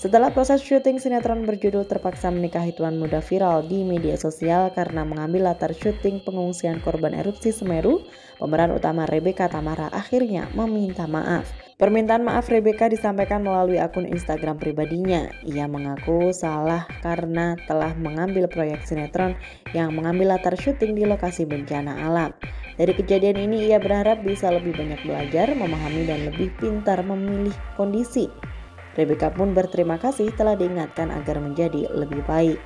Setelah proses syuting sinetron berjudul Terpaksa Menikahi Tuan Muda viral di media sosial karena mengambil latar syuting pengungsian korban erupsi Semeru, pemeran utama Rebecca Tamara akhirnya meminta maaf. Permintaan maaf Rebecca disampaikan melalui akun Instagram pribadinya. Ia mengaku salah karena telah mengambil proyek sinetron yang mengambil latar syuting di lokasi bencana alam. Dari kejadian ini ia berharap bisa lebih banyak belajar, memahami dan lebih pintar memilih kondisi Rebecca pun berterima kasih telah diingatkan agar menjadi lebih baik.